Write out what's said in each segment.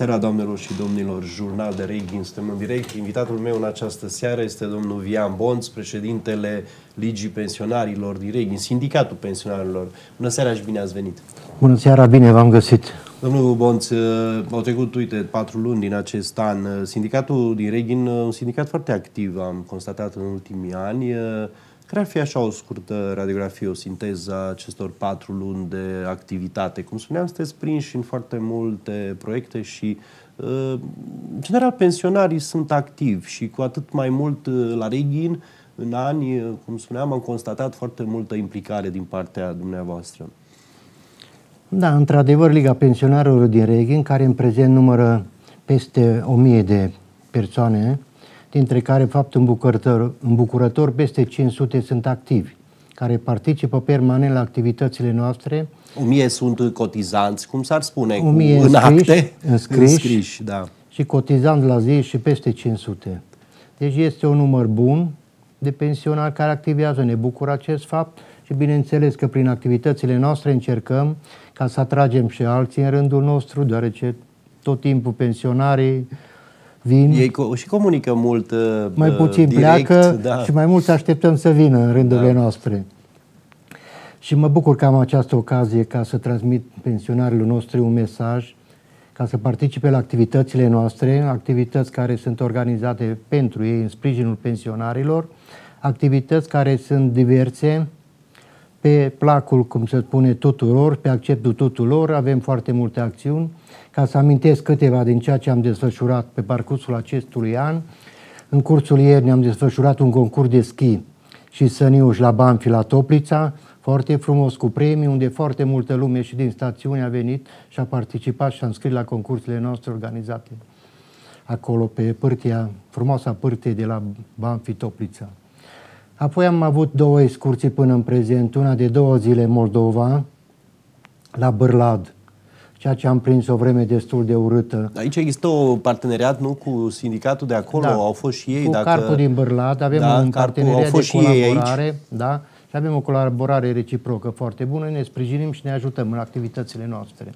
Bună seara, doamnelor și domnilor, jurnal de Reghin, suntem în direct. Invitatul meu în această seară este domnul Vian Bonț, președintele Ligii Pensionarilor din Reghin, Sindicatul Pensionarilor. Bună seara și bine ați venit! Bună seara, bine v-am găsit! Domnul Bonț, uh, au trecut, uite, patru luni din acest an. Sindicatul din Reghin, uh, un sindicat foarte activ, am constatat în ultimii ani. Uh, care ar fi așa o scurtă radiografie, o sinteză a acestor patru luni de activitate? Cum spuneam, sunteți prinși în foarte multe proiecte și, uh, în general, pensionarii sunt activi și cu atât mai mult uh, la Reghin, în ani, uh, cum spuneam, am constatat foarte multă implicare din partea dumneavoastră. Da, într-adevăr, Liga Pensionarilor din Reghin, care în prezent numără peste 1000 de persoane, dintre care, fapt îmbucurător, îmbucurător peste 500 sunt activi, care participă permanent la activitățile noastre. O mie sunt cotizanți, cum s-ar spune, cu, în înscriși, acte, înscriși, înscriși da. și cotizanți la zi și peste 500. Deci este un număr bun de pensionari care activează, ne bucură acest fapt și bineînțeles că prin activitățile noastre încercăm ca să atragem și alții în rândul nostru, deoarece tot timpul pensionarii vin. Ei co- și comunică mult uh, Mai puțin direct, pleacă da. și mai mult să așteptăm să vină în rândurile da. noastre. Și mă bucur că am această ocazie ca să transmit pensionarilor noștri un mesaj ca să participe la activitățile noastre, activități care sunt organizate pentru ei în sprijinul pensionarilor, activități care sunt diverse, pe placul, cum se spune, tuturor, pe acceptul tuturor, avem foarte multe acțiuni. Ca să amintesc câteva din ceea ce am desfășurat pe parcursul acestui an, în cursul ieri ne-am desfășurat un concurs de schi și săniuș la Banfi, la Toplița, foarte frumos cu premii, unde foarte multă lume și din stațiune a venit și a participat și a înscris la concursurile noastre organizate acolo pe pârtia, frumoasa pârtie de la Banfi Toplița. Apoi am avut două excurții până în prezent, una de două zile în Moldova, la Bârlad, ceea ce am prins o vreme destul de urâtă. Aici există o parteneriat, nu, cu sindicatul de acolo, da. au fost și ei. Cu dacă... Carpul din Bârlad, avem da, un parteneriat au fost de colaborare, aici. da, și avem o colaborare reciprocă foarte bună, ne sprijinim și ne ajutăm în activitățile noastre.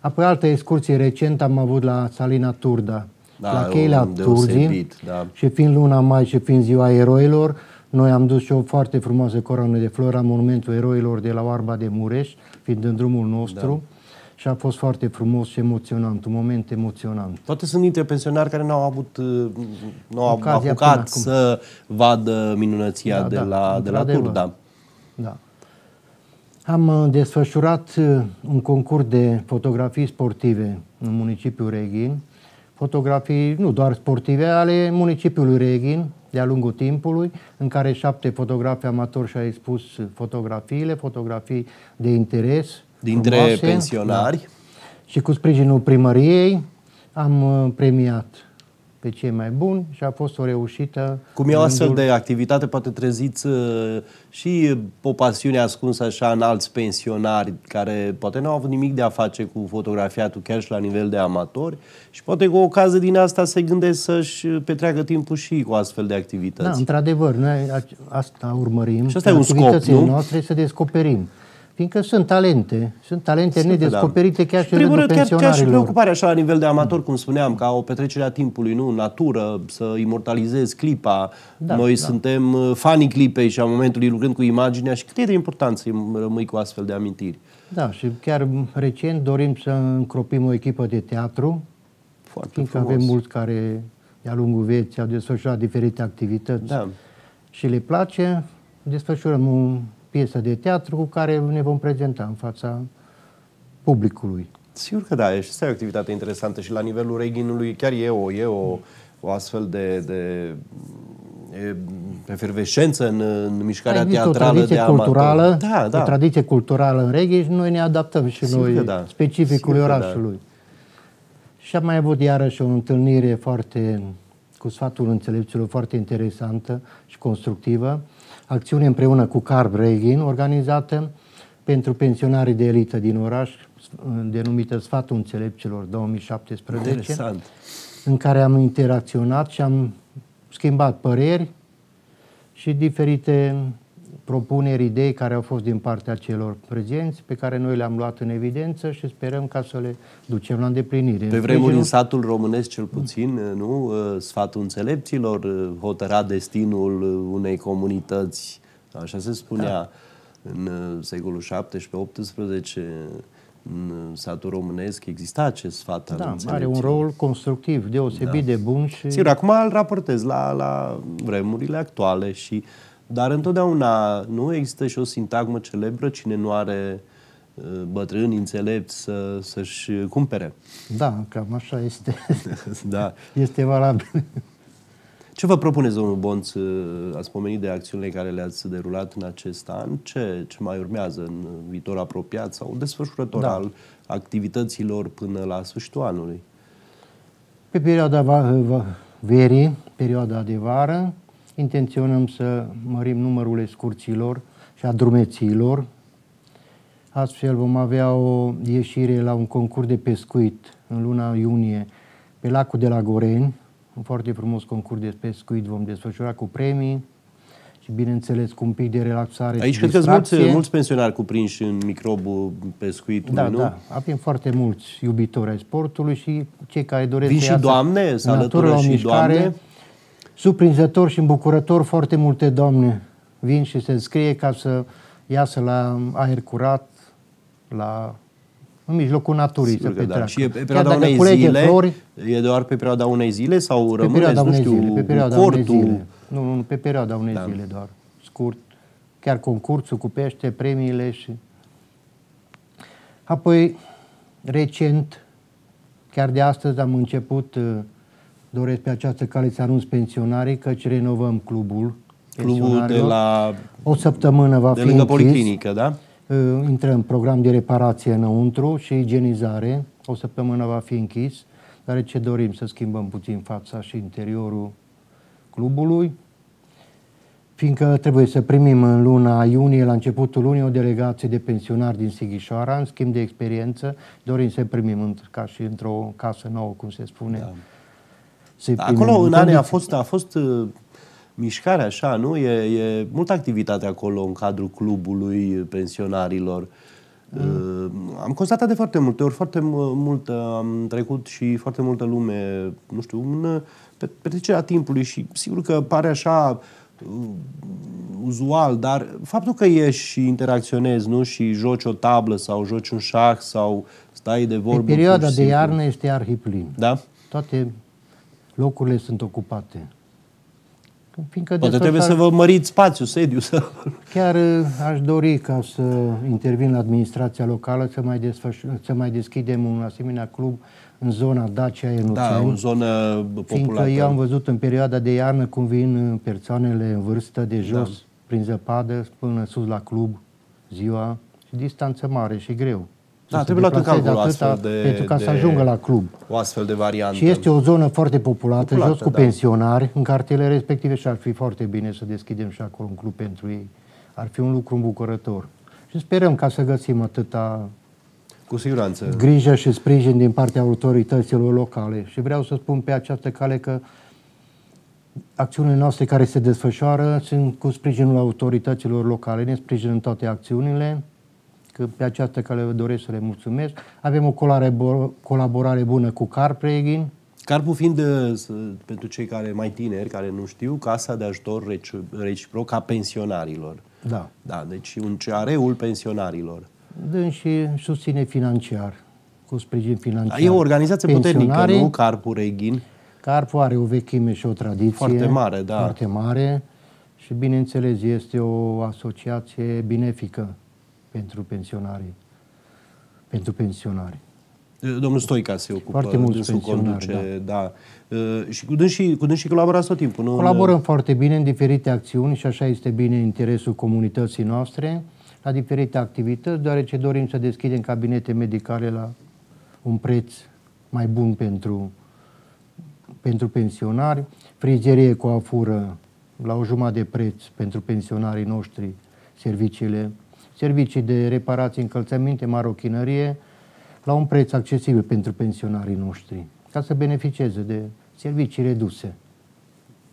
Apoi altă excursie recent am avut la Salina Turda, da, la Cheila Turzi, da. și fiind luna mai și fiind ziua eroilor, noi am dus și o foarte frumoasă coroană de flori la Monumentul Eroilor de la Oarba de Mureș, fiind în drumul nostru. Da. Și a fost foarte frumos și emoționant, un moment emoționant. Toate sunt dintre pensionari care n-au avut, n-au apucat să vadă minunăția da, de, da, la, de la Turda. Da. Am uh, desfășurat uh, un concurs de fotografii sportive în municipiul Reghin. Fotografii nu doar sportive, ale municipiului Reghin, de-a lungul timpului, în care șapte fotografi amatori și-au expus fotografiile, fotografii de interes. Dintre frumoase, pensionari. Da. Și cu sprijinul primăriei am uh, premiat pe cei mai buni și a fost o reușită. Cum e o astfel de activitate, poate treziți uh, și o pasiune ascunsă așa în alți pensionari care poate nu au avut nimic de a face cu fotografiatul chiar și la nivel de amatori și poate cu o ocazie din asta se gândesc să-și petreacă timpul și cu astfel de activități. Da, într-adevăr, noi asta urmărim. Și asta e un scop, nu? noastre să descoperim Fiindcă sunt talente, sunt talente Sigur, da. nedescoperite da. chiar și în rândul chiar, chiar și preocuparea așa la nivel de amator, cum spuneam, ca o petrecere a timpului, nu? Natură, să imortalizezi clipa. Da, Noi da. suntem uh, fanii clipei și a momentului lucrând cu imaginea și cât e de important să rămâi cu astfel de amintiri. Da, și chiar recent dorim să încropim o echipă de teatru, Foarte fiindcă frumos. avem mulți care de-a lungul vieții au desfășurat diferite activități da. și le place, desfășurăm un piesă de teatru cu care ne vom prezenta în fața publicului. Sigur că da, este o activitate interesantă și la nivelul reghinului chiar e o, e o, o astfel de, de e efervescență în, în mișcarea teatrală de culturală, da, da. o tradiție culturală în reghi și noi ne adaptăm și Sigur noi da. specificului Sigur da. orașului. Da. Și am mai avut iarăși o întâlnire foarte cu sfatul înțelepților foarte interesantă și constructivă acțiune împreună cu Carb Regin, organizată pentru pensionarii de elită din oraș, denumită Sfatul Înțelepților 2017, Interesant. în care am interacționat și am schimbat păreri și diferite propuneri, idei care au fost din partea celor prezenți, pe care noi le-am luat în evidență și sperăm ca să le ducem la îndeplinire. Pe vremuri în satul românesc cel puțin, nu? Sfatul înțelepților hotăra destinul unei comunități. Așa se spunea da. în secolul 17-18 în satul românesc exista acest sfat da, are un rol constructiv deosebit da. de bun și... Sigur, acum îl raportez la, la vremurile actuale și dar întotdeauna nu există și o sintagmă celebră cine nu are uh, bătrâni înțelepți să, să-și cumpere. Da, cam așa este. da. Este valabil. Ce vă propuneți, domnul Bonț? Ați pomenit de acțiunile care le-ați derulat în acest an. Ce, ce mai urmează în viitor apropiat sau desfășurător da. al activităților până la sfârșitul anului? Pe perioada verii, perioada de vară, intenționăm să mărim numărul excursiilor și a drumețiilor. Astfel vom avea o ieșire la un concurs de pescuit în luna iunie pe lacul de la Goreni, un foarte frumos concurs de pescuit vom desfășura cu premii și bineînțeles cu un pic de relaxare Aici cred că sunt mulți, mulți pensionari cuprinși în microbul pescuitului, da, nu? Da, avem foarte mulți iubitori ai sportului și cei care doresc Vin să și doamne, să alătură la și mișcare, doamne? Surprinzător și îmbucurător, foarte multe doamne vin și se înscrie ca să iasă la aer curat, la în mijlocul naturii Sigur să petreacă. Da. Și e pe perioada unei zile? Flori, e doar pe perioada unei zile sau pe perioada nu știu, zile, pe perioada cortul? Unei zile. Nu, nu, pe perioada unei da. zile doar. Scurt. Chiar concursul cu pește, premiile și... Apoi, recent, chiar de astăzi am început, uh, doresc pe această cale să anunț pensionarii, căci renovăm clubul Clubul de la... O săptămână va de fi lângă închis. policlinică, da? Uh, intră în program de reparație înăuntru și igienizare. O săptămână va fi închis, ce dorim să schimbăm puțin fața și interiorul clubului, fiindcă trebuie să primim în luna iunie, la începutul lunii, o delegație de pensionari din Sighișoara, în schimb de experiență, dorim să primim ca și într-o casă nouă, cum se spune. Da. Acolo în anii a fost, a fost uh, mișcare așa, nu? E, e multă activitate acolo în cadrul clubului pensionarilor. Mm. am constatat de foarte multe ori, foarte mult am trecut și foarte multă lume, nu știu, în petrecerea timpului și sigur că pare așa uh, uzual, dar faptul că ieși și interacționezi, nu? Și joci o tablă sau joci un șah sau stai de vorbă. Pe perioada de iarnă este arhiplin. Da? Toate locurile sunt ocupate. Fiindcă Poate trebuie să vă măriți spațiu, sediu. Să... Chiar uh, aș dori ca să intervin la administrația locală să mai, să mai deschidem un asemenea club în zona Dacia Enuțeni. Da, o zonă populată. Fiindcă eu am văzut în perioada de iarnă cum vin uh, persoanele în vârstă de jos, da. prin zăpadă, până sus la club, ziua, și distanță mare și greu. Da, trebuie luat în calcul astfel de... Pentru ca de, să ajungă la club. O astfel de variantă. Și este o zonă foarte populată, populată jos cu da. pensionari, în cartele respective și ar fi foarte bine să deschidem și acolo un club pentru ei. Ar fi un lucru îmbucurător. Și sperăm ca să găsim atâta cu siguranță. Grijă și sprijin din partea autorităților locale. Și vreau să spun pe această cale că acțiunile noastre care se desfășoară sunt cu sprijinul autorităților locale. Ne sprijină în toate acțiunile că pe această cale doresc să le mulțumesc. Avem o colaborare bună cu Carpregin. Carpul fiind, uh, pentru cei care mai tineri, care nu știu, casa de ajutor reciproc a pensionarilor. Da. Da, deci un CAR-ul pensionarilor. Dând și susține financiar, cu sprijin financiar. Da, e o organizație puternică, nu? Carpul Reghin. Carpul are o vechime și o tradiție. Foarte mare, da. Foarte mare și, bineînțeles, este o asociație benefică pentru pensionari. Pentru pensionari. Domnul Stoica se ocupă, foarte mulți conduce, da. da. Și cu dânsii, cu dânsii colaborați tot timpul, nu? Colaborăm foarte bine în diferite acțiuni și așa este bine interesul comunității noastre la diferite activități, deoarece dorim să deschidem cabinete medicale la un preț mai bun pentru, pentru pensionari, frizerie cu afură la o jumătate de preț pentru pensionarii noștri, serviciile servicii de reparații, încălțăminte, marochinărie, la un preț accesibil pentru pensionarii noștri, ca să beneficieze de servicii reduse.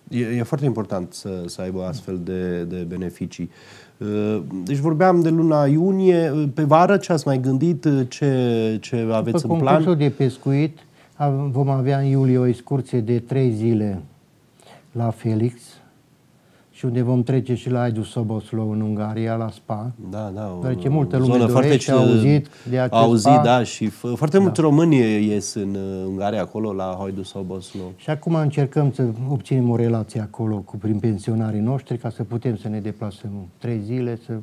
E, e foarte important să, să aibă astfel de, de beneficii. Uh, deci vorbeam de luna iunie. Pe vară ce ați mai gândit? Ce, ce aveți După în plan? de pescuit vom avea în iulie o excursie de trei zile la Felix, și unde vom trece și la Aidu Soboslo în Ungaria, la Spa. Da, da. O, deoarece multă lume dorește, a auzit de acest auzit, Spa. da, și foarte mulți da. români ies în uh, Ungaria acolo, la Aidu Soboslo. Și acum încercăm să obținem o relație acolo cu prin pensionarii noștri ca să putem să ne deplasăm trei zile, să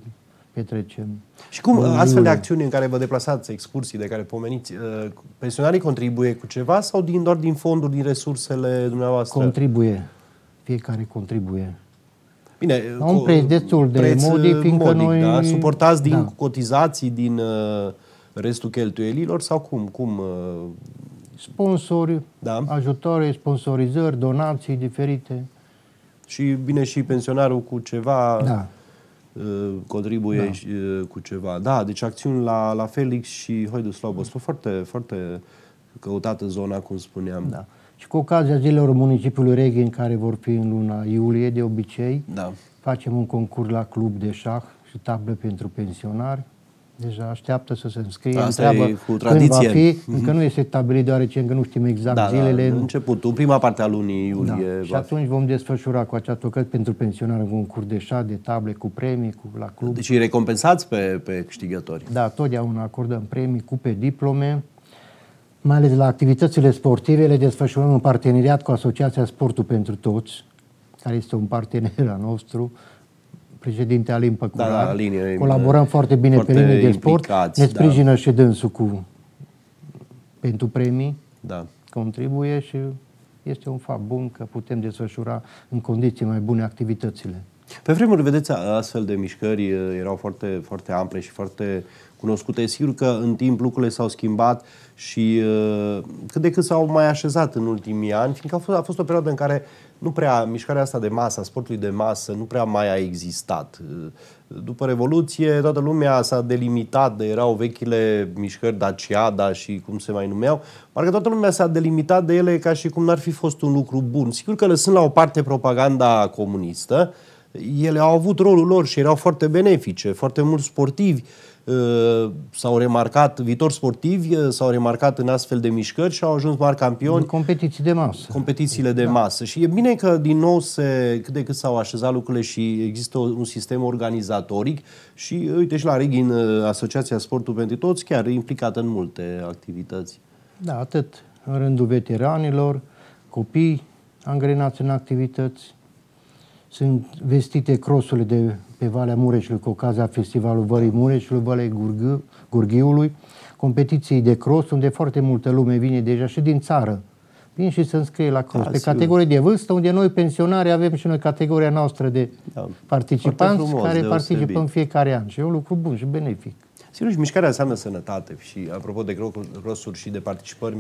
petrecem. Și cum astfel de acțiuni în care vă deplasați, excursii de care pomeniți, uh, pensionarii contribuie cu ceva sau din, doar din fonduri, din resursele dumneavoastră? Contribuie. Fiecare contribuie. Bine, la un preț destul de preț modic, fiindcă modic, noi... Da? Suportați din da. cotizații, din uh, restul cheltuielilor sau cum? cum uh... Sponsori, da? ajutoare, sponsorizări, donații diferite. Și bine și pensionarul cu ceva... Da uh, contribuie da. și, uh, cu ceva. Da, deci acțiuni la, la Felix și Hoidu Slobos. Foarte, foarte căutată zona, cum spuneam. Da. Și cu ocazia zilelor municipiului Reghin, care vor fi în luna iulie, de obicei, da. facem un concurs la club de șah și tablă pentru pensionari. Deja așteaptă să se înscrie, Asta întreabă cu tradiție. când va fi. Mm-hmm. Încă nu este stabilit, deoarece încă nu știm exact da, zilele. Da, începutul, prima parte a lunii iulie. Da. Și atunci fi. vom desfășura cu această ocazie pentru pensionari un concurs de șah, de table cu premii, cu, la club. Deci îi recompensați pe, pe câștigători. Da, totdeauna acordăm premii, cu pe diplome mai ales la activitățile sportive, le desfășurăm în parteneriat cu Asociația Sportul pentru Toți, care este un partener al nostru, președinte Alin Păcurar. Da, da, linie, Colaborăm foarte bine foarte pe linie de sport. Ne da. sprijină da. și dânsul cu, pentru premii. Da. Contribuie și este un fapt bun că putem desfășura în condiții mai bune activitățile. Pe vremuri, vedeți, astfel de mișcări erau foarte, foarte ample și foarte cunoscute. Sigur că în timp lucrurile s-au schimbat și uh, cât de cât s-au mai așezat în ultimii ani, fiindcă a fost, a fost o perioadă în care nu prea, mișcarea asta de masă, sportului de masă, nu prea mai a existat. Uh, după Revoluție, toată lumea s-a delimitat, de erau vechile mișcări Daciada și cum se mai numeau, parcă toată lumea s-a delimitat de ele ca și cum n-ar fi fost un lucru bun. Sigur că lăsând la o parte propaganda comunistă, ele au avut rolul lor și erau foarte benefice, foarte mulți sportivi Uh, s-au remarcat, viitori sportivi uh, s-au remarcat în astfel de mișcări și au ajuns mari campioni. În competiții de masă. Competițiile de da. masă. Și e bine că din nou se, cât de cât s-au așezat lucrurile și există un sistem organizatoric și uite și la Reghin, uh, Asociația Sportul pentru Toți, chiar implicată în multe activități. Da, atât în rândul veteranilor, copii angrenați în activități, sunt vestite crosurile de pe Valea Mureșului cu ocazia Festivalului Vălei Mureșului, Vălei Gurghiu, Gurghiului, competiții de cross unde foarte multă lume vine deja și din țară. Vin și se înscrie la cross. Da, pe categorii de vârstă, unde noi pensionari avem și noi categoria noastră de da, participanți frumos, care deosebit. participă în fiecare an. Și e un lucru bun și benefic. Sigur, și mișcarea înseamnă sănătate și apropo de crossuri și de participări,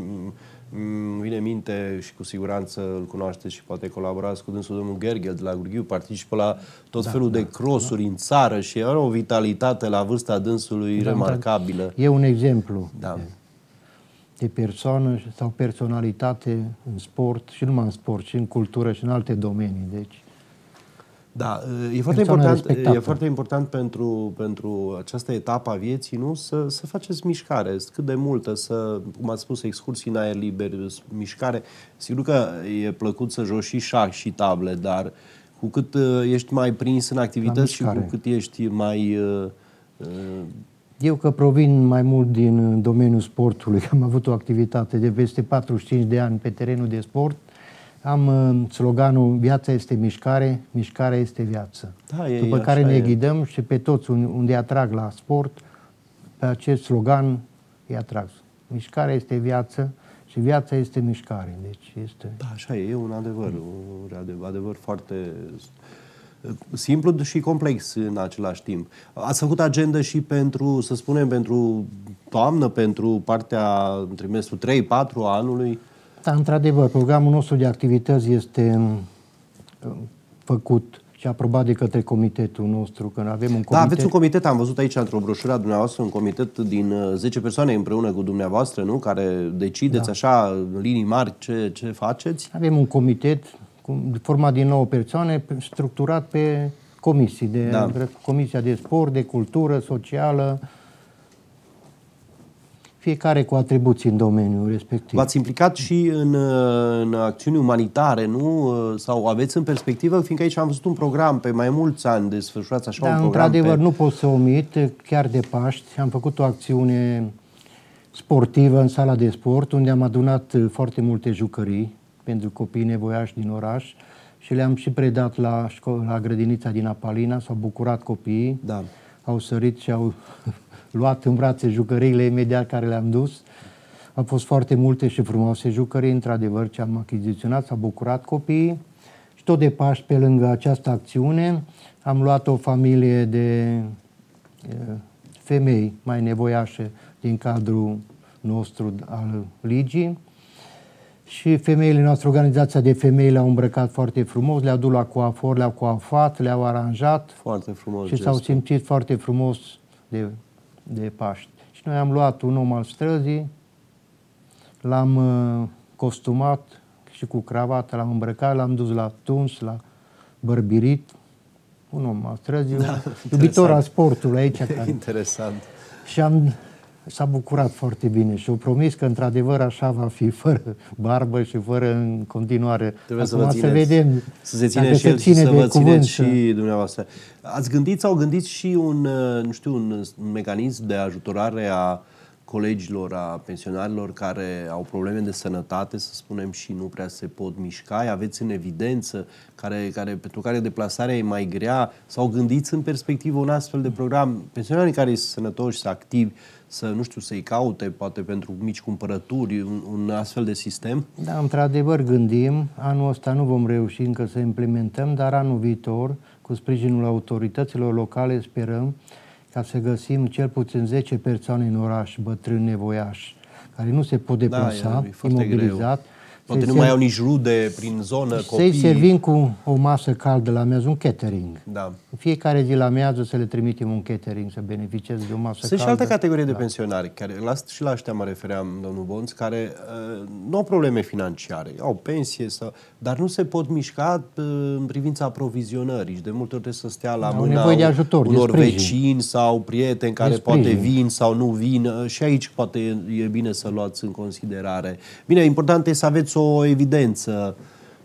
vine minte și cu siguranță îl cunoașteți și poate colaborați cu dânsul domnul Gergel de la Gurghiu, participă la tot da, felul da, de crossuri da. în țară și are o vitalitate la vârsta dânsului da, remarcabilă. E un exemplu da. de, de persoană sau personalitate în sport și nu numai în sport, și în cultură și în alte domenii. Deci da, e foarte, important, e foarte important pentru, pentru această etapă a vieții, nu? Să, să faceți mișcare, cât de multă, să, cum ați spus, excursii în aer liber, mișcare. Sigur că e plăcut să joci și șah și table, dar cu cât uh, ești mai prins în activități și cu cât ești mai... Uh, uh, eu că provin mai mult din domeniul sportului, am avut o activitate de peste 45 de ani pe terenul de sport, am uh, sloganul Viața este mișcare, mișcarea este viață. Da, e, După care ne e. ghidăm și pe toți unde atrag la sport, pe acest slogan îi atrag. Mișcarea este viață și viața este mișcare. Deci este... Da, așa e, e un adevăr, un adevăr, adevăr foarte uh, simplu și complex în același timp. Ați făcut agenda și pentru, să spunem, pentru toamnă, pentru partea trimestru 3-4 anului? Da, într-adevăr, programul nostru de activități este um, făcut și aprobat de către comitetul nostru, când avem un comitet. Da, aveți un comitet, am văzut aici într-o broșură a dumneavoastră, un comitet din 10 uh, persoane împreună cu dumneavoastră, nu? Care decideți da. așa, în linii mari, ce, ce faceți? Avem un comitet format din 9 persoane, structurat pe comisii, de, da. Comisia de Sport, de Cultură, Socială, fiecare cu atribuții în domeniul respectiv. V-ați implicat și în, în acțiuni umanitare, nu? Sau aveți în perspectivă, fiindcă aici am văzut un program pe mai mulți ani desfășurați așa da, un program. într-adevăr, pe... nu pot să omit, chiar de Paști, am făcut o acțiune sportivă în sala de sport, unde am adunat foarte multe jucării pentru copii nevoiași din oraș și le-am și predat la, șco- la grădinița din Apalina, s-au bucurat copiii, da. au sărit și au luat în brațe jucăriile imediat care le-am dus. Au fost foarte multe și frumoase jucării, într-adevăr, ce am achiziționat, s-au bucurat copiii. Și tot de Paști, pe lângă această acțiune, am luat o familie de femei mai nevoiașe din cadrul nostru al ligii și femeile noastre, organizația de femei le-au îmbrăcat foarte frumos, le-au dus la coafor, le-au coafat, le-au aranjat foarte frumos și s-au simțit foarte frumos de, de Paști. Și noi am luat un om al străzii, l-am uh, costumat și cu cravată l-am îmbrăcat, l-am dus la tuns, la bărbirit, un om al străzii, da, iubitor al sportului aici. Care... Interesant. Și am s-a bucurat foarte bine și au promis că într-adevăr așa va fi, fără barbă și fără în continuare. Trebuie Acum să, vă țineți, să vedem să se ține și el și să vă țineți și dumneavoastră. Ați gândit sau gândiți și un, nu știu, un, un mecanism de ajutorare a colegilor, a pensionarilor care au probleme de sănătate, să spunem, și nu prea se pot mișca, aveți în evidență, care, care, pentru care deplasarea e mai grea, sau gândiți în perspectivă un astfel de program, pensionarii care sunt sănătoși, sunt activi, să, nu știu, să-i caute, poate pentru mici cumpărături, un, un astfel de sistem? Da, într-adevăr gândim. Anul ăsta nu vom reuși încă să implementăm, dar anul viitor, cu sprijinul autorităților locale, sperăm ca să găsim cel puțin 10 persoane în oraș, bătrâni nevoiași, care nu se pot da, deplasa, da, e, e imobilizat, greu Poate nu mai au nici rude prin zonă, copii. Să-i servim cu o masă caldă la miază, un catering. Da. Fiecare zi la miază să le trimitem un catering, să beneficieze de o masă Sunt caldă. și alte categorii de da. pensionari, care, la, și la ăștia mă refeream, domnul Bonț, care uh, nu au probleme financiare, au pensie, sau, dar nu se pot mișca uh, în privința aprovizionării și de multe ori trebuie să stea la da, mâna de ajutor, unor de vecini sau prieteni care poate vin sau nu vin uh, și aici poate e, e bine să luați în considerare. Bine, important e să aveți o evidență evidență,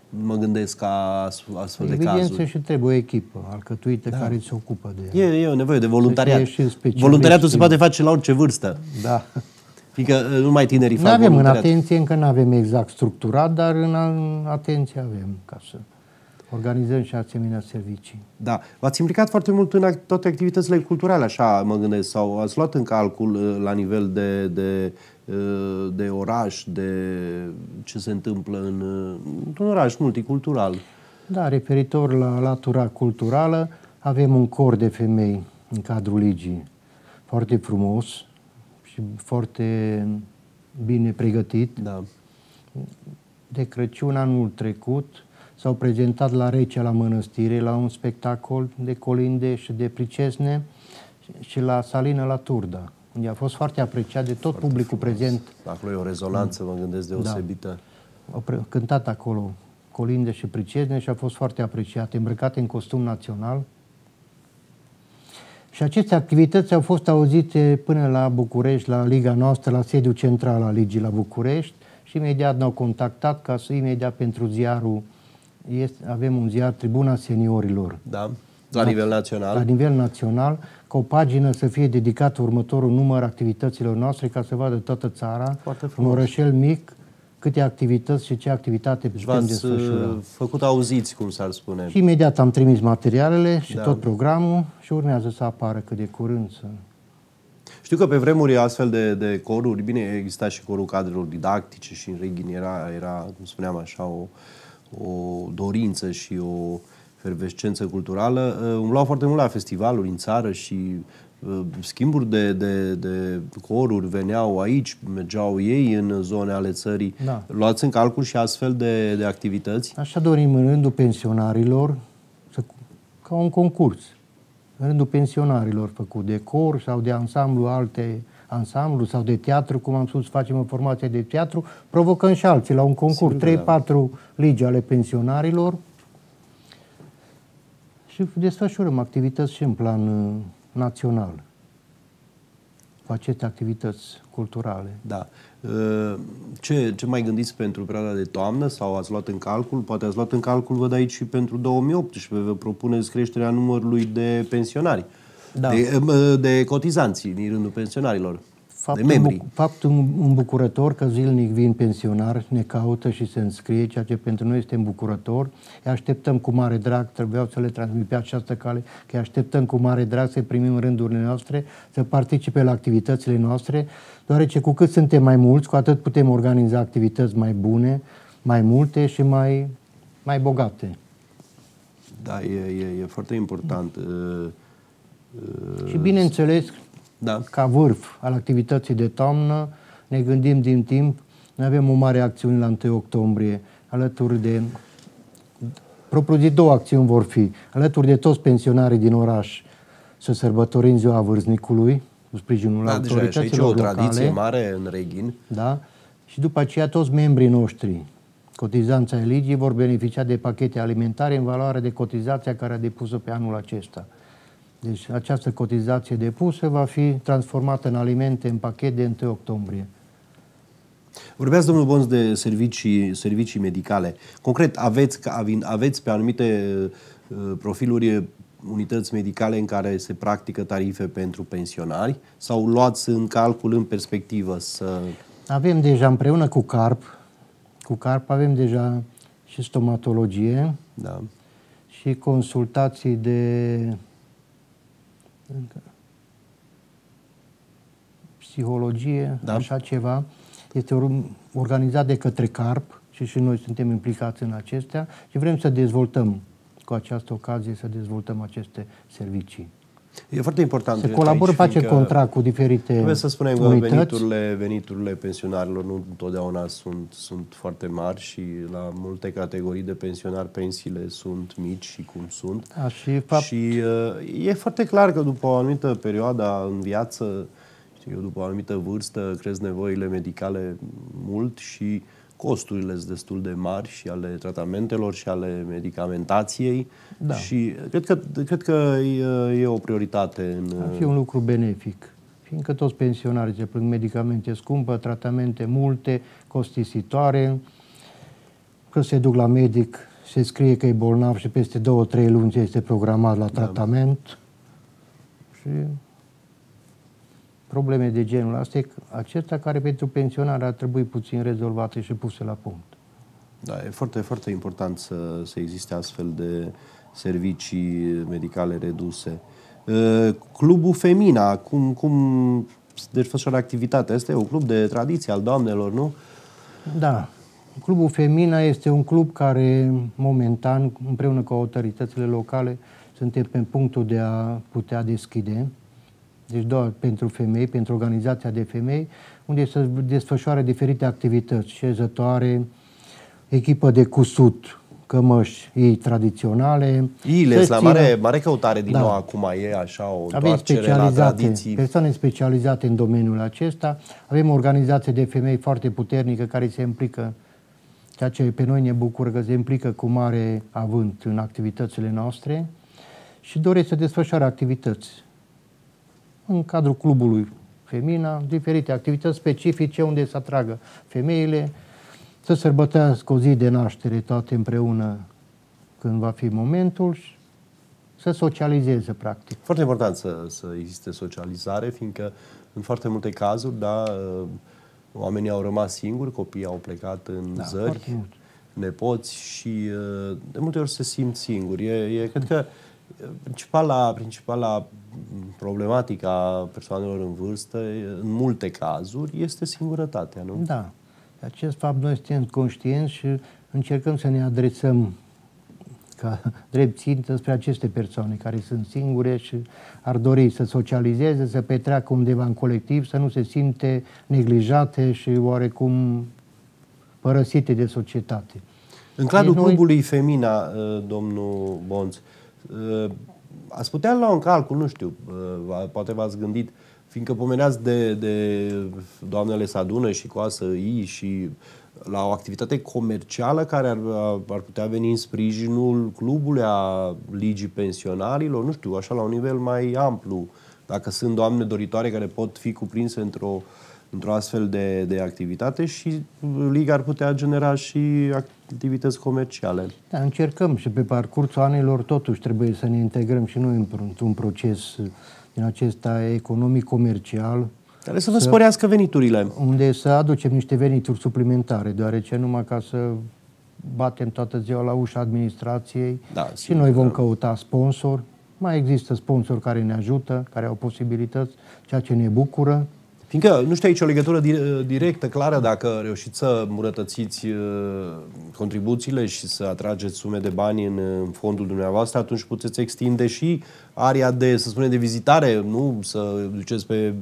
mă gândesc ca astfel de cazuri. Evidență și trebuie o echipă alcătuită da. care se ocupă de ea. E, e o nevoie de voluntariat. Voluntariatul se poate face la orice vârstă. Da. Fiindcă uh, nu mai tinerii fac avem în atenție, încă nu avem exact structurat, dar în atenție avem ca să organizăm și asemenea servicii. Da. V-ați implicat foarte mult în toate activitățile culturale, așa mă gândesc, sau ați luat în calcul uh, la nivel de, de Uh, de oraș, de ce se întâmplă în, un oraș multicultural. Da, referitor la latura culturală, avem un cor de femei în cadrul ligii foarte frumos și foarte bine pregătit. Da. De Crăciun anul trecut s-au prezentat la Recea la Mănăstire la un spectacol de colinde și de pricesne și la Salină la Turda unde a fost foarte apreciat de tot foarte publicul frumos. prezent. Acolo e o rezonanță, mă gândesc, deosebită. Da. Au cântat acolo colinde și pricezne și a fost foarte apreciat, îmbrăcat în costum național. Și aceste activități au fost auzite până la București, la Liga noastră, la sediul central al Ligii la București și imediat ne-au contactat ca să imediat pentru ziarul, este, avem un ziar Tribuna Seniorilor. Da, la nivel național. La nivel național ca o pagină să fie dedicată următorul număr activităților noastre ca să vadă toată țara, un orășel mic, câte activități și ce activitate putem uh, desfășura. făcut auziți, cum s-ar spune. Și imediat am trimis materialele și da. tot programul și urmează să apară cât de curând să... Știu că pe vremuri astfel de, de coruri, bine, exista și corul cadrelor didactice și în Reghin era, era, cum spuneam așa, o, o dorință și o efervescență culturală, uh, umblau foarte mult la festivaluri în țară și uh, schimburi de, de, de coruri veneau aici, mergeau ei în zone ale țării. Da. Luați în calcul și astfel de, de activități? Așa dorim în rândul pensionarilor, să, ca un concurs, în rândul pensionarilor făcut de cor sau de ansamblu alte ansamblu sau de teatru, cum am spus, facem o formație de teatru, provocăm și alții la un concurs, 3-4 da. ligi ale pensionarilor și desfășurăm activități și în plan uh, național cu aceste activități culturale. Da. Uh, ce, ce mai gândiți pentru perioada de toamnă sau ați luat în calcul? Poate ați luat în calcul, văd aici, și pentru 2018. Vă propuneți creșterea numărului de pensionari, da. de, uh, de cotizanți din rândul pensionarilor faptul, de membri. Faptul îmbucurător că zilnic vin pensionar, ne caută și se înscrie, ceea ce pentru noi este îmbucurător. Îi așteptăm cu mare drag, trebuiau să le transmit pe această cale, că îi așteptăm cu mare drag să primim în rândurile noastre, să participe la activitățile noastre, deoarece cu cât suntem mai mulți, cu atât putem organiza activități mai bune, mai multe și mai, mai bogate. Da, e, e, e foarte important. Uh, uh, și bineînțeles, da. ca vârf al activității de toamnă, ne gândim din timp, noi avem o mare acțiune la 1 octombrie, alături de, propriu de două acțiuni vor fi, alături de toți pensionarii din oraș, să sărbătorim ziua vârstnicului, cu sprijinul da, autorităților deja, o tradiție locale. mare în Reghin. Da, și după aceea toți membrii noștri, cotizanța Eligii, vor beneficia de pachete alimentare în valoare de cotizația care a depus-o pe anul acesta. Deci această cotizație depusă va fi transformată în alimente în pachet de 1 octombrie. Vorbeați, domnul Bonz, de servicii, servicii medicale. Concret, aveți, aveți pe anumite uh, profiluri unități medicale în care se practică tarife pentru pensionari sau luați în calcul în perspectivă să... Avem deja împreună cu CARP, cu CARP avem deja și stomatologie da. și consultații de încă. Psihologie, da. așa ceva, este organizat de către CARP și și noi suntem implicați în acestea și vrem să dezvoltăm cu această ocazie să dezvoltăm aceste servicii. E foarte important. Se colaboră, face contract cu diferite Trebuie să spunem că veniturile, veniturile pensionarilor nu întotdeauna sunt, sunt foarte mari și la multe categorii de pensionari pensiile sunt mici și cum sunt. Da, și fapt... și uh, e foarte clar că după o anumită perioadă în viață, știu eu, după o anumită vârstă, cresc nevoile medicale mult și uh, costurile sunt destul de mari și ale tratamentelor și ale medicamentației da. și cred că, cred că e, e o prioritate. În... Ar fi un lucru benefic, fiindcă toți pensionarii se plâng medicamente scumpe, tratamente multe, costisitoare, că se duc la medic, se scrie că e bolnav și peste două, trei luni este programat la da. tratament și probleme de genul astea, acestea care pentru pensionare ar trebui puțin rezolvate și puse la punct. Da, e foarte, foarte important să, să existe astfel de servicii medicale reduse. Clubul Femina, cum, cum desfășoară activitatea? Este un club de tradiție al doamnelor, nu? Da. Clubul Femina este un club care, momentan, împreună cu autoritățile locale, suntem pe punctul de a putea deschide deci doar pentru femei, pentru organizația de femei, unde se desfășoară diferite activități, șezătoare, echipă de cusut, cămăși ei tradiționale. Iles, la mare, mare căutare din da. nou acum e așa o Avem specializate, la persoane specializate în domeniul acesta. Avem o organizație de femei foarte puternică care se implică, ceea ce pe noi ne bucură că se implică cu mare avânt în activitățile noastre și doresc să desfășoare activități în cadrul clubului Femina, diferite activități specifice unde să atragă femeile, să sărbătească o zi de naștere toate împreună când va fi momentul și să socializeze, practic. Foarte important să, să existe socializare, fiindcă în foarte multe cazuri, da, oamenii au rămas singuri, copiii au plecat în da, zări, nepoți și de multe ori se simt singuri. E, e, cred că principala, principala problematica persoanelor în vârstă, în multe cazuri, este singurătatea, nu? Da. Acest fapt noi suntem conștienți și încercăm să ne adresăm ca drept țintă spre aceste persoane care sunt singure și ar dori să socializeze, să petreacă undeva în colectiv, să nu se simte neglijate și oarecum părăsite de societate. În cadrul noi... clubului Femina, uh, domnul Bonț, uh, ați putea lua un calcul, nu știu, uh, poate v-ați gândit, fiindcă pomeneați de, de doamnele Sadună și Coasă I și la o activitate comercială care ar, ar putea veni în sprijinul clubului a ligii pensionarilor, nu știu, așa la un nivel mai amplu. Dacă sunt doamne doritoare care pot fi cuprinse într-o, într-o astfel de, de activitate și Liga ar putea genera și activități comerciale. Da, încercăm și pe parcursul anilor totuși trebuie să ne integrăm și noi într-un proces din acesta economic-comercial care să vă să, sporească veniturile. Unde să aducem niște venituri suplimentare, deoarece numai ca să batem toată ziua la ușa administrației da, și noi vom da. căuta sponsor. Mai există sponsori care ne ajută, care au posibilități, ceea ce ne bucură. Fiindcă nu știu aici o legătură directă, clară, dacă reușiți să îmbunătățiți uh, contribuțiile și să atrageți sume de bani în, fondul dumneavoastră, atunci puteți extinde și area de, să spunem, de vizitare, nu? Să duceți pe,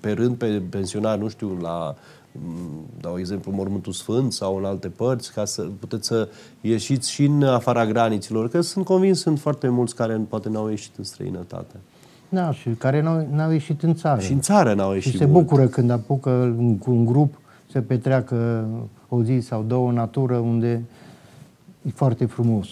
pe rând pe pensionari, nu știu, la mm, dau exemplu, Mormântul Sfânt sau în alte părți, ca să puteți să ieșiți și în afara graniților, că sunt convins, sunt foarte mulți care poate n-au ieșit în străinătate. Da, și care n-au, n-au ieșit în țară. Și în țară n-au ieșit Și se mult. bucură când apucă cu un grup să petreacă o zi sau două în natură unde e foarte frumos.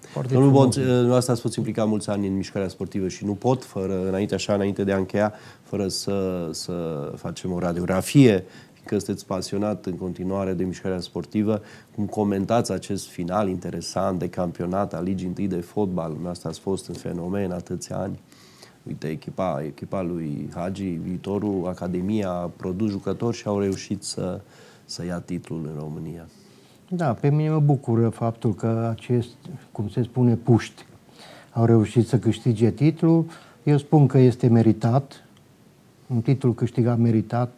Foarte Domnul Bonț, asta ați fost implicat mulți ani în mișcarea sportivă și nu pot, fără, înainte așa, înainte de a încheia, fără să, să facem o radiografie, că sunteți pasionat în continuare de mișcarea sportivă, cum comentați acest final interesant de campionat al Ligii întâi de fotbal, asta ați fost în fenomen atâția ani uite, echipa, echipa lui Hagi, viitorul, Academia a produs jucători și au reușit să, să ia titlul în România. Da, pe mine mă bucură faptul că acest, cum se spune, puști au reușit să câștige titlul. Eu spun că este meritat, un titlu câștigat meritat,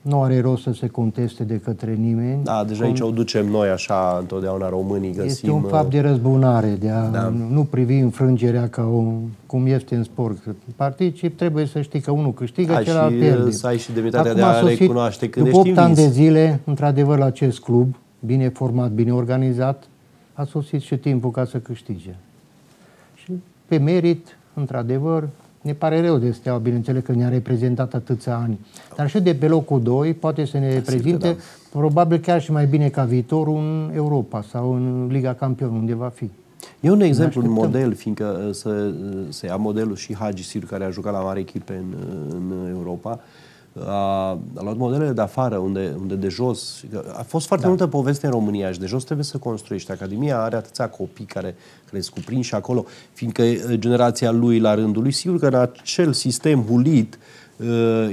nu are rost să se conteste de către nimeni. Da, deja aici o ducem noi așa, întotdeauna românii găsim... Este un fapt de răzbunare, de a da. nu privi înfrângerea ca o, cum este în sport. Particip, trebuie să știi că unul câștigă, da, celălalt pierde. să ai și demnitatea de a sosit, recunoaște când după 8 ani de zile, într-adevăr, la acest club, bine format, bine organizat, a sosit și timpul ca să câștige. Și pe merit, într-adevăr, ne pare rău de Steaua, bineînțeles că ne-a reprezentat atâția ani. Dar și de pe locul 2 poate să ne reprezinte da. probabil chiar și mai bine ca viitorul în Europa sau în Liga Campion, unde va fi. E un exemplu, un model, fiindcă uh, să, uh, să ia modelul și Hagi Sir, care a jucat la mare echipe în, uh, în Europa, a, a luat modelele de afară, unde, unde de jos, a fost foarte da. multă poveste în România și de jos trebuie să construiești. Academia are atâția copii care, care se cuprind și acolo, fiindcă generația lui la rândul lui, sigur că în acel sistem bulit, uh,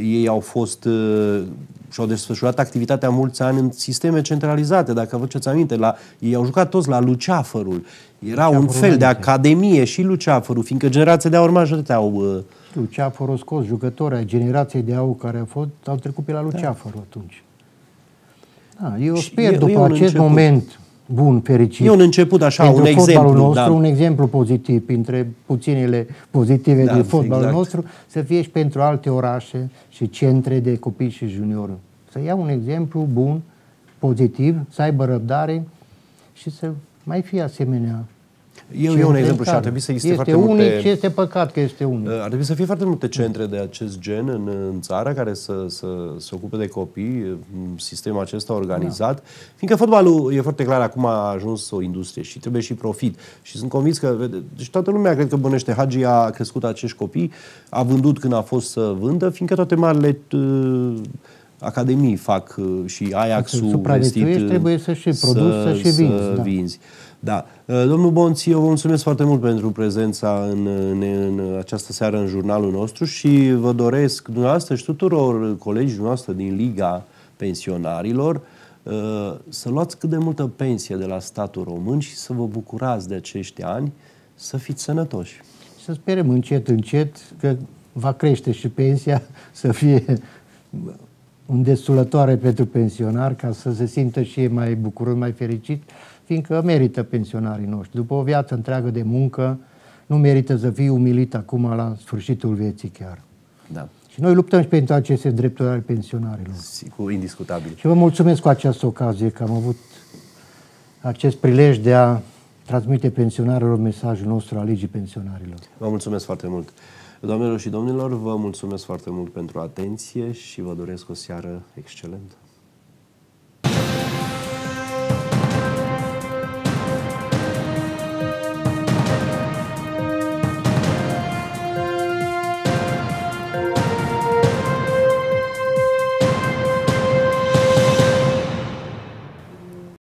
ei au fost uh, și-au desfășurat activitatea mulți ani în sisteme centralizate, dacă vă ceți aminte. La, ei au jucat toți la Luceafărul. Era Luceafărul un fel de academie și Luceafărul, fiindcă generația de aur majoritatea au uh, Luceafăr a scos jucători ai generației de au care au fost, au trecut pe la Luceafăr da. atunci. Da, eu și sper e, după e acest început. moment bun, fericit. E un început așa, un exemplu. nostru, da. un exemplu pozitiv, printre puținele pozitive da, din fotbalul exact. nostru, să fie și pentru alte orașe și centre de copii și juniori. Să ia un exemplu bun, pozitiv, să aibă răbdare și să mai fie asemenea eu e un exemplu și ar trebui să existe este foarte unic multe... și este păcat că este unic. Ar trebui să fie foarte multe centre de acest gen în, în țară care să, să se ocupe de copii, sistemul acesta organizat. Da. Fiindcă fotbalul e foarte clar, acum a ajuns o industrie și trebuie și profit. Și sunt convins că, deci toată lumea cred că bănește, Hagi a crescut acești copii, a vândut când a fost să vândă, fiindcă toate marile uh, academii fac uh, și Ajax-ul vestit, trebuie să și produci, să, să și vinzi. Să da. vinzi. Da. Uh, domnul Bonți, eu vă mulțumesc foarte mult pentru prezența în, în, în această seară în jurnalul nostru și vă doresc dumneavoastră și tuturor colegii noastre din Liga Pensionarilor uh, să luați cât de multă pensie de la statul român și să vă bucurați de acești ani, să fiți sănătoși. Să sperăm încet, încet că va crește și pensia să fie un destulătoare pentru pensionar ca să se simtă și ei mai bucuros, mai fericit fiindcă merită pensionarii noștri. După o viață întreagă de muncă, nu merită să fii umilit acum la sfârșitul vieții chiar. Da. Și noi luptăm și pentru aceste drepturi ale pensionarilor. Sigur, indiscutabil. Și vă mulțumesc cu această ocazie că am avut acest prilej de a transmite pensionarilor mesajul nostru al legii pensionarilor. Vă mulțumesc foarte mult. Doamnelor și domnilor, vă mulțumesc foarte mult pentru atenție și vă doresc o seară excelentă.